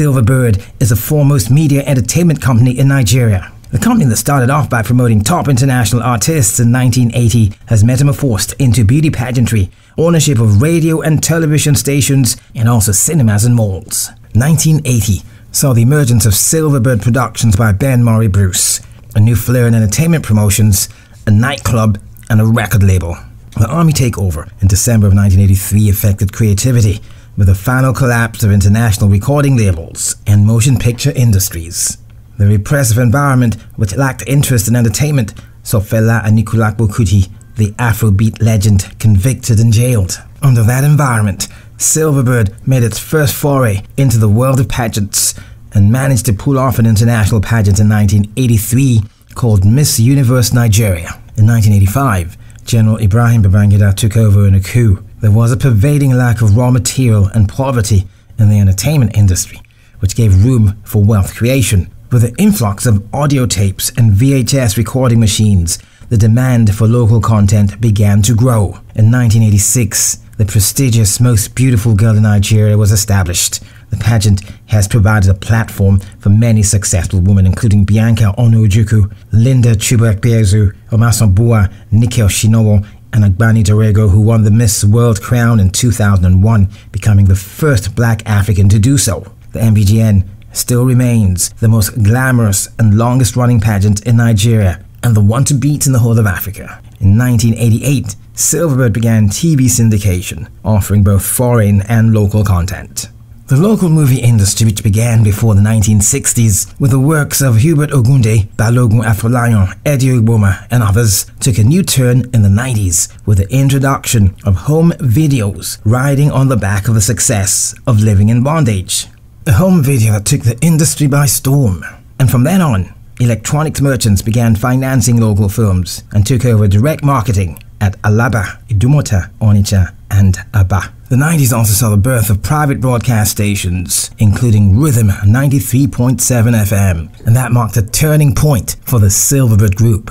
Silverbird is the foremost media entertainment company in Nigeria. The company that started off by promoting top international artists in 1980 has metamorphosed into beauty pageantry, ownership of radio and television stations, and also cinemas and malls. 1980 saw the emergence of Silverbird Productions by Ben Murray Bruce, a new flair in entertainment promotions, a nightclub, and a record label. The army takeover in December of 1983 affected creativity with the final collapse of international recording labels and motion picture industries. The repressive environment, which lacked interest in entertainment, saw Fela Anikulapo Kuti, the Afrobeat legend, convicted and jailed. Under that environment, Silverbird made its first foray into the world of pageants and managed to pull off an international pageant in 1983 called Miss Universe Nigeria. In 1985, General Ibrahim Babangida took over in a coup. There was a pervading lack of raw material and poverty in the entertainment industry, which gave room for wealth creation. With the influx of audio tapes and VHS recording machines, the demand for local content began to grow. In 1986, the prestigious Most Beautiful Girl in Nigeria was established. The pageant has provided a platform for many successful women, including Bianca Onoh-Ojukwu, Linda Chuba-Ikpeazu, Omasambua, Nike Oshinowo, and Agbani Darego, who won the Miss World crown in 2001, becoming the first black African to do so. The MBGN still remains the most glamorous and longest running pageant in Nigeria and the one to beat in the whole of Africa. In 1988, Silverbird began TV syndication, offering both foreign and local content. The local movie industry, which began before the 1960s with the works of Hubert Ogunde, Balogun Afolayan, Eddie Ugbomah, and others, took a new turn in the 90s with the introduction of home videos riding on the back of the success of Living in Bondage a home video that took the industry by storm. And from then on, electronics merchants began financing local films and took over direct marketing at Alaba, Idumota, Onitsha, and Aba. The 90s also saw the birth of private broadcast stations, including Rhythm 93.7 FM, and that marked a turning point for the Silverbird Group.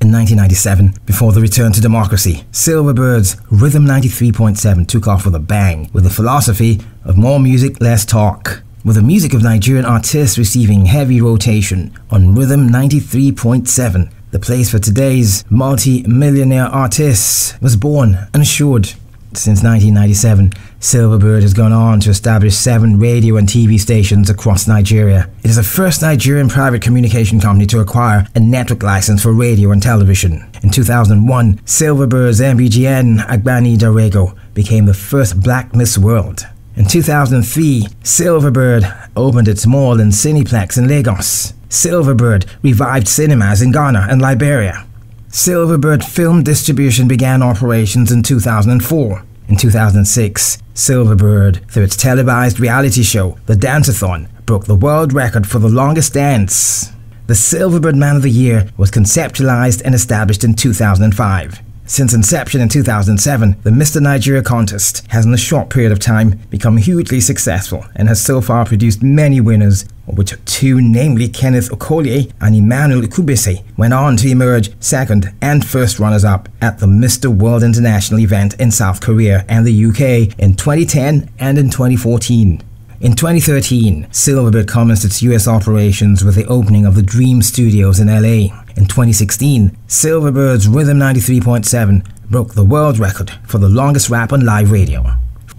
In 1997, before the return to democracy, Silverbird's Rhythm 93.7 took off with a bang, with the philosophy of more music, less talk. With the music of Nigerian artists receiving heavy rotation on Rhythm 93.7, the place for today's multi millionaire artists was born and assured since 1997, Silverbird has gone on to establish seven radio and TV stations across Nigeria. It is the first Nigerian private communication company to acquire a network license for radio and television. In 2001, Silverbird's MBGN Agbani Darego became the first Black Miss World. In 2003, Silverbird opened its mall in Cineplex in Lagos. Silverbird revived cinemas in Ghana and Liberia. Silverbird Film Distribution began operations in 2004. In 2006, Silverbird, through its televised reality show, The Danceathon, broke the world record for the longest dance. The Silverbird Man of the Year was conceptualized and established in 2005. Since inception in 2007, the Mr. Nigeria contest has in a short period of time become hugely successful and has so far produced many winners, which two, namely Kenneth Okolie and Emmanuel Ikubese, went on to emerge second and first runners up at the Mr. World International event in South Korea and the UK in 2010 and in 2014. In 2013, Silverbird commenced its US operations with the opening of the Dream Studios in LA. In 2016, Silverbird's Rhythm 93.7 broke the world record for the longest rap on live radio.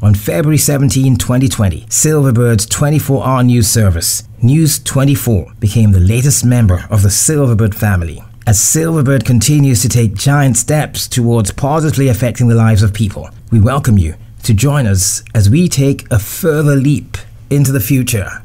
On February 17, 2020, Silverbird's 24 hour news service, News 24, became the latest member of the Silverbird family. As Silverbird continues to take giant steps towards positively affecting the lives of people, we welcome you to join us as we take a further leap into the future.